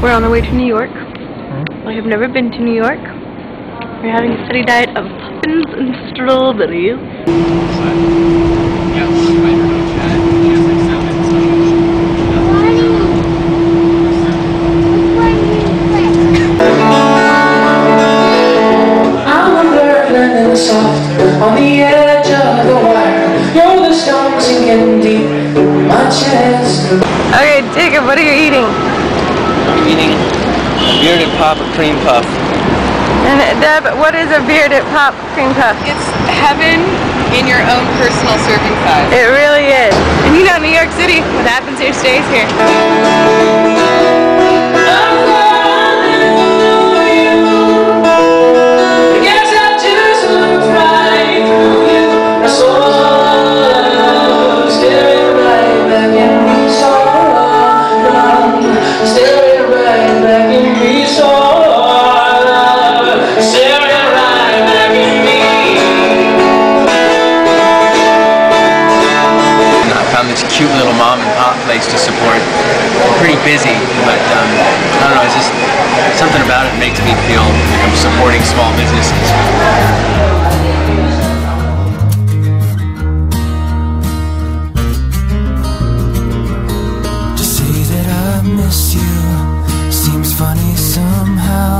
We're on the way to New York. Hmm? I have never been to New York. We're having a steady diet of puffins and strawberries. I'm a bird landing soft on the edge of the wire. Know the storm sinking deep in my chest. Okay, Jacob, what are you eating? I'm eating a Beard Papa's cream puff. And Deb, what is a bearded pop cream puff? It's heaven in your own personal serving size. It really is. And you know, New York City, what happens here stays here. Mom and pop place to support. I'm pretty busy, but um, I don't know, it's just something about it makes me feel like I'm supporting small businesses. To say that I miss you seems funny somehow.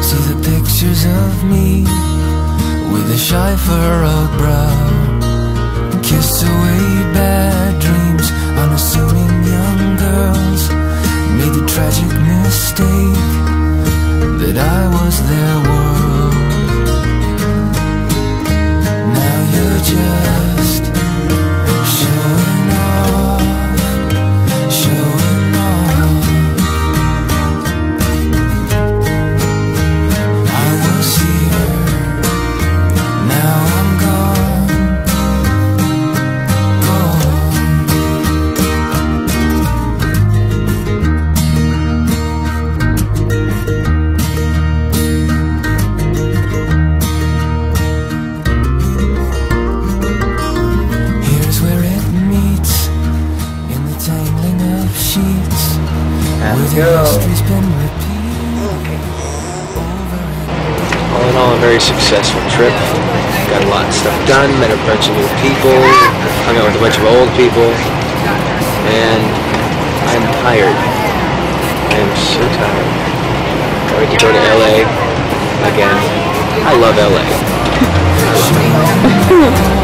See the pictures of me with a shy furrowed brow. Kiss away bad unassuming young girls. Made the tragic mistake that I was their And All in all, a very successful trip. Got a lot of stuff done, met a bunch of new people, hung out with a bunch of old people, and I'm tired. I am so tired. Going to go to LA again. I love LA.